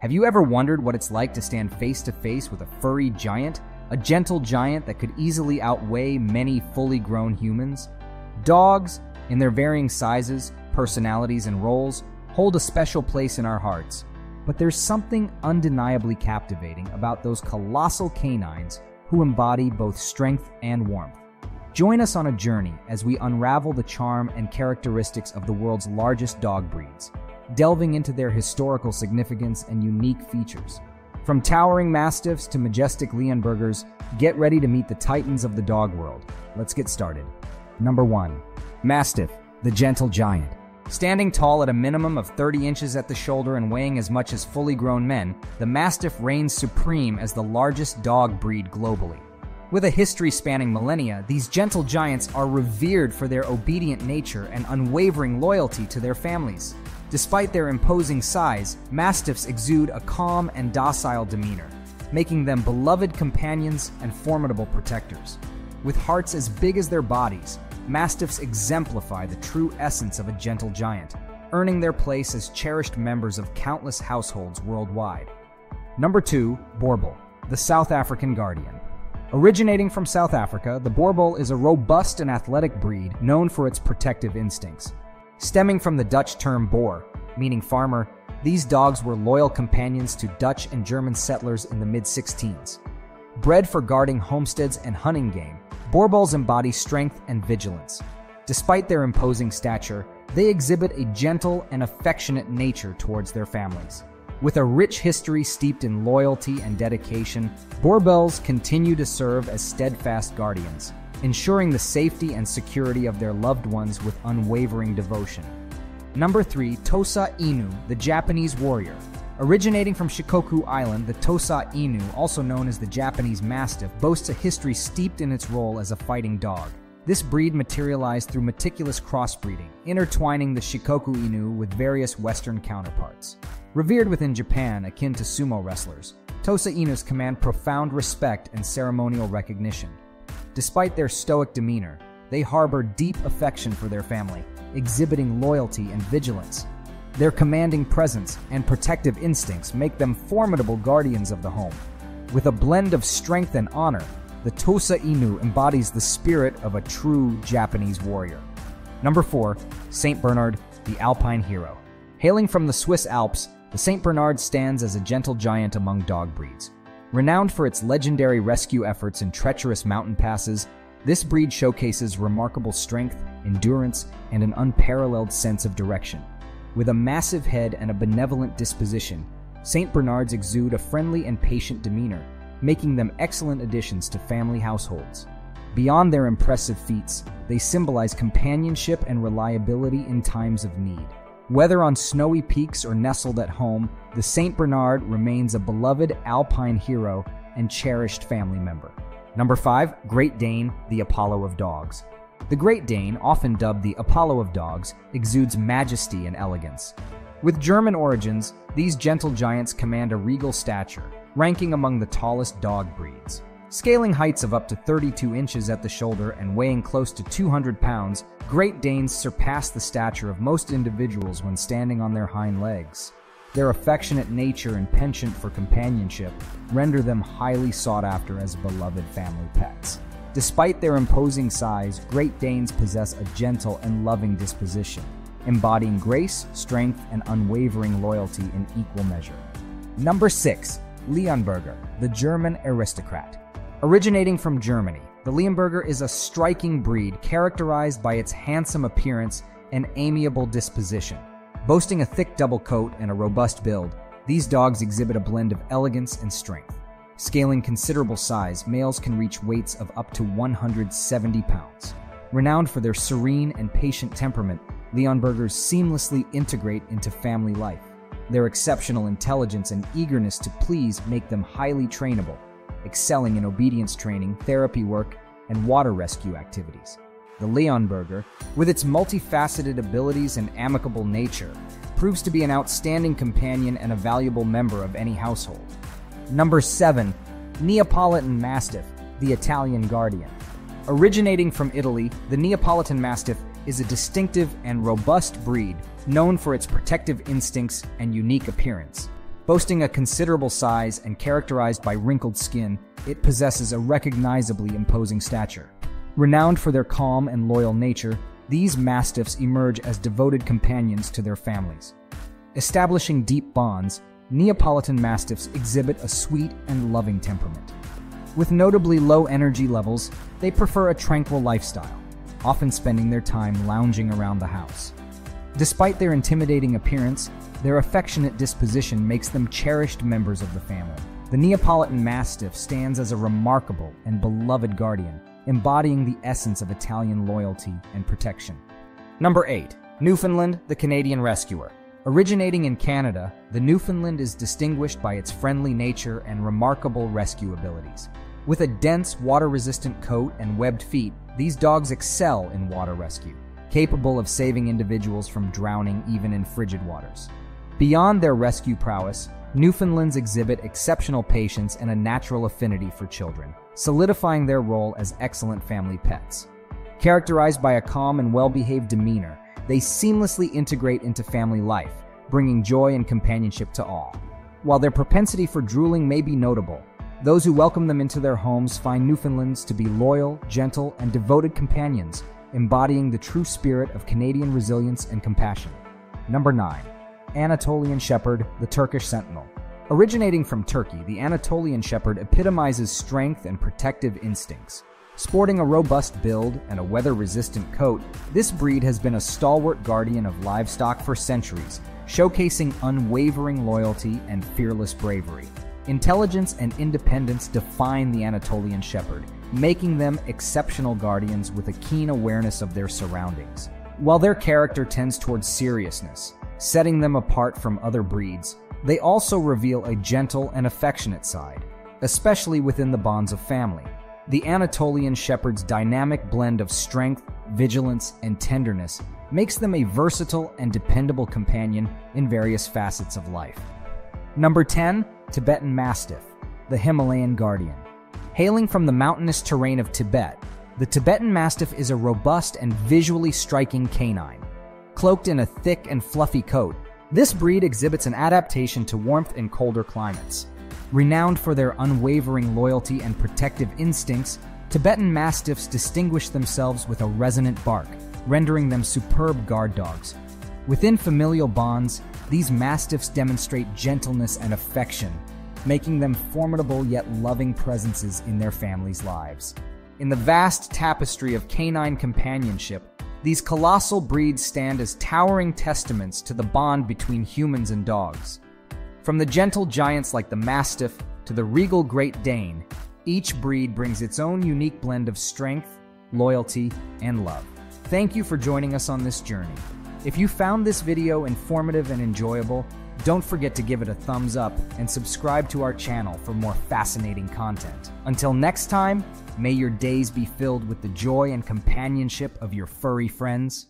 Have you ever wondered what it's like to stand face to face with a furry giant? A gentle giant that could easily outweigh many fully grown humans? Dogs, in their varying sizes, personalities, and roles, hold a special place in our hearts. But there's something undeniably captivating about those colossal canines who embody both strength and warmth. Join us on a journey as we unravel the charm and characteristics of the world's largest dog breeds, delving into their historical significance and unique features. From towering mastiffs to majestic Leonbergers, get ready to meet the titans of the dog world. Let's get started. Number 1. Mastiff, the gentle giant. Standing tall at a minimum of 30 inches at the shoulder and weighing as much as fully grown men, the Mastiff reigns supreme as the largest dog breed globally. With a history spanning millennia, these gentle giants are revered for their obedient nature and unwavering loyalty to their families. Despite their imposing size, Mastiffs exude a calm and docile demeanor, making them beloved companions and formidable protectors. With hearts as big as their bodies, Mastiffs exemplify the true essence of a gentle giant, earning their place as cherished members of countless households worldwide. Number 2, Boerboel, the South African Guardian. Originating from South Africa, the Boerboel is a robust and athletic breed known for its protective instincts. Stemming from the Dutch term boer, meaning farmer, these dogs were loyal companions to Dutch and German settlers in the mid 16s. Bred for guarding homesteads and hunting game, Boerboels embody strength and vigilance. Despite their imposing stature, they exhibit a gentle and affectionate nature towards their families. With a rich history steeped in loyalty and dedication, Boerboels continue to serve as steadfast guardians, ensuring the safety and security of their loved ones with unwavering devotion. Number 3, Tosa Inu, the Japanese warrior. Originating from Shikoku Island, the Tosa Inu, also known as the Japanese Mastiff, boasts a history steeped in its role as a fighting dog. This breed materialized through meticulous crossbreeding, intertwining the Shikoku Inu with various Western counterparts. Revered within Japan, akin to sumo wrestlers, Tosa Inus command profound respect and ceremonial recognition. Despite their stoic demeanor, they harbor deep affection for their family, exhibiting loyalty and vigilance. Their commanding presence and protective instincts make them formidable guardians of the home. With a blend of strength and honor, the Tosa Inu embodies the spirit of a true Japanese warrior. Number 4, St. Bernard, the Alpine Hero. Hailing from the Swiss Alps, the St. Bernard stands as a gentle giant among dog breeds. Renowned for its legendary rescue efforts in treacherous mountain passes, this breed showcases remarkable strength, endurance, and an unparalleled sense of direction. With a massive head and a benevolent disposition, St. Bernards exude a friendly and patient demeanor, making them excellent additions to family households. Beyond their impressive feats, they symbolize companionship and reliability in times of need. Whether on snowy peaks or nestled at home, the St. Bernard remains a beloved alpine hero and cherished family member. Number 5, Great Dane, the Apollo of Dogs. The Great Dane, often dubbed the Apollo of Dogs, exudes majesty and elegance. With German origins, these gentle giants command a regal stature, ranking among the tallest dog breeds. Scaling heights of up to 32 inches at the shoulder and weighing close to 200 pounds, Great Danes surpass the stature of most individuals when standing on their hind legs. Their affectionate nature and penchant for companionship render them highly sought after as beloved family pets. Despite their imposing size, Great Danes possess a gentle and loving disposition, embodying grace, strength, and unwavering loyalty in equal measure. Number 6. Leonberger, the German aristocrat. Originating from Germany, the Leonberger is a striking breed characterized by its handsome appearance and amiable disposition. Boasting a thick double coat and a robust build, these dogs exhibit a blend of elegance and strength. Scaling considerable size, males can reach weights of up to 170 pounds. Renowned for their serene and patient temperament, Leonbergers seamlessly integrate into family life. Their exceptional intelligence and eagerness to please make them highly trainable, excelling in obedience training, therapy work, and water rescue activities. The Leonberger, with its multifaceted abilities and amicable nature, proves to be an outstanding companion and a valuable member of any household. Number 7. Neapolitan Mastiff, the Italian Guardian. Originating from Italy, the Neapolitan Mastiff is a distinctive and robust breed known for its protective instincts and unique appearance. Boasting a considerable size and characterized by wrinkled skin, it possesses a recognizably imposing stature. Renowned for their calm and loyal nature, these mastiffs emerge as devoted companions to their families. Establishing deep bonds, Neapolitan Mastiffs exhibit a sweet and loving temperament. With notably low energy levels, they prefer a tranquil lifestyle, often spending their time lounging around the house. Despite their intimidating appearance, their affectionate disposition makes them cherished members of the family. The Neapolitan Mastiff stands as a remarkable and beloved guardian, embodying the essence of Italian loyalty and protection. Number 8. Newfoundland, the Canadian Rescuer. Originating in Canada, the Newfoundland is distinguished by its friendly nature and remarkable rescue abilities. With a dense, water resistant coat and webbed feet, these dogs excel in water rescue, capable of saving individuals from drowning even in frigid waters. Beyond their rescue prowess, Newfoundlands exhibit exceptional patience and a natural affinity for children, solidifying their role as excellent family pets. Characterized by a calm and well behaved demeanor, they seamlessly integrate into family life, bringing joy and companionship to all. While their propensity for drooling may be notable, those who welcome them into their homes find Newfoundlands to be loyal, gentle, and devoted companions, embodying the true spirit of Canadian resilience and compassion. Number 9. Anatolian Shepherd, the Turkish Sentinel. Originating from Turkey, the Anatolian Shepherd epitomizes strength and protective instincts. Sporting a robust build and a weather resistant coat, this breed has been a stalwart guardian of livestock for centuries, showcasing unwavering loyalty and fearless bravery. Intelligence and independence define the Anatolian Shepherd, making them exceptional guardians with a keen awareness of their surroundings. While their character tends towards seriousness, setting them apart from other breeds, they also reveal a gentle and affectionate side, especially within the bonds of family. The Anatolian Shepherd's dynamic blend of strength, vigilance, and tenderness makes them a versatile and dependable companion in various facets of life. Number 10, Tibetan Mastiff, the Himalayan Guardian. Hailing from the mountainous terrain of Tibet, the Tibetan Mastiff is a robust and visually striking canine. Cloaked in a thick and fluffy coat, this breed exhibits an adaptation to warmth in colder climates. Renowned for their unwavering loyalty and protective instincts, Tibetan Mastiffs distinguish themselves with a resonant bark, rendering them superb guard dogs. Within familial bonds, these Mastiffs demonstrate gentleness and affection, making them formidable yet loving presences in their families' lives. In the vast tapestry of canine companionship, these colossal breeds stand as towering testaments to the bond between humans and dogs. From the gentle giants like the Mastiff to the regal Great Dane, each breed brings its own unique blend of strength, loyalty, and love. Thank you for joining us on this journey. If you found this video informative and enjoyable, don't forget to give it a thumbs up and subscribe to our channel for more fascinating content. Until next time, may your days be filled with the joy and companionship of your furry friends.